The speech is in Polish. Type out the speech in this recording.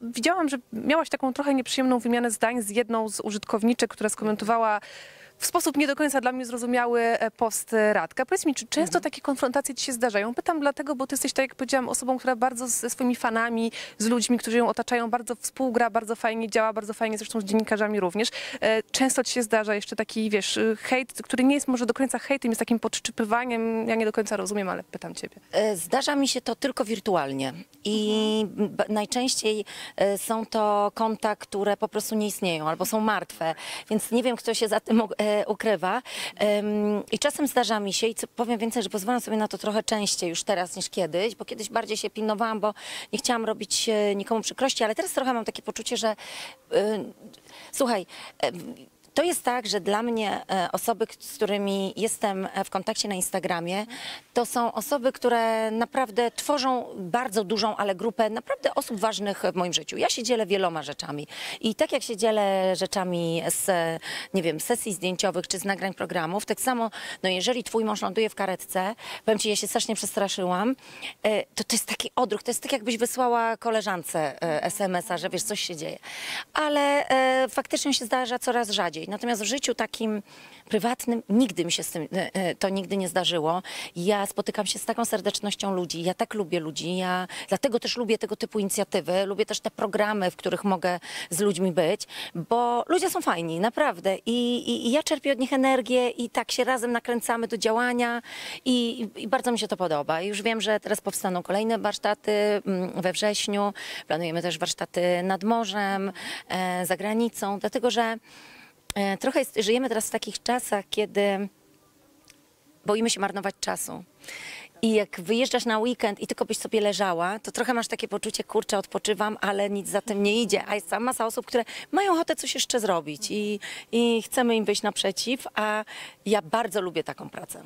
Widziałam, że miałaś taką trochę nieprzyjemną wymianę zdań z jedną z użytkowniczek, która skomentowała w sposób nie do końca dla mnie zrozumiały e, post Radka. Powiedz mi, czy często takie konfrontacje ci się zdarzają? Pytam dlatego, bo ty jesteś, tak jak powiedziałam, osobą, która bardzo ze swoimi fanami, z ludźmi, którzy ją otaczają, bardzo współgra, bardzo fajnie działa, bardzo fajnie zresztą z dziennikarzami również. E, Często ci się zdarza jeszcze taki, wiesz, y, hejt, który nie jest może do końca hejtem, jest takim podszczypywaniem. Ja nie do końca rozumiem, ale pytam ciebie. E, Zdarza mi się to tylko wirtualnie i b- najczęściej e, są to konta, które po prostu nie istnieją albo są martwe, więc nie wiem, kto się za tym e, ukrywa. Em, I czasem zdarza mi się, i co, powiem więcej, że pozwalam sobie na to trochę częściej już teraz niż kiedyś, bo kiedyś bardziej się pilnowałam, bo nie chciałam robić e, nikomu przykrości, ale teraz trochę mam takie poczucie, że e, słuchaj, e, to jest tak, że dla mnie e, osoby, z którymi jestem e, w kontakcie na Instagramie, to są osoby, które naprawdę tworzą bardzo dużą, ale grupę naprawdę osób ważnych w moim życiu. Ja się dzielę wieloma rzeczami. I tak jak się dzielę rzeczami z, e, nie wiem, sesji zdjęciowych czy z nagrań programów, tak samo, no jeżeli twój mąż ląduje w karetce, powiem ci, ja się strasznie przestraszyłam, to to jest taki odruch, to jest tak jakbyś wysłała koleżance SMS-a, że wiesz, coś się dzieje. Ale faktycznie się zdarza coraz rzadziej. Natomiast w życiu takim prywatnym nigdy mi się z tym, e, e, to nigdy nie zdarzyło. Ja spotykam się z taką serdecznością ludzi, ja tak lubię ludzi, ja dlatego też lubię tego typu inicjatywy, lubię też te programy, w których mogę z ludźmi być, bo ludzie są fajni, naprawdę. I, i, i ja czerpię od nich energię i tak się razem nakręcamy do działania i, i, bardzo mi się to podoba. Już wiem, że teraz powstaną kolejne warsztaty mm, we wrześniu, planujemy też warsztaty nad morzem, e, za granicą, dlatego że trochę jest, żyjemy teraz w takich czasach, kiedy boimy się marnować czasu. I jak wyjeżdżasz na weekend i tylko byś sobie leżała, to trochę masz takie poczucie, kurczę, odpoczywam, ale nic za tym nie idzie. A jest cała masa osób, które mają ochotę coś jeszcze zrobić i, i chcemy im wyjść naprzeciw, a ja bardzo lubię taką pracę.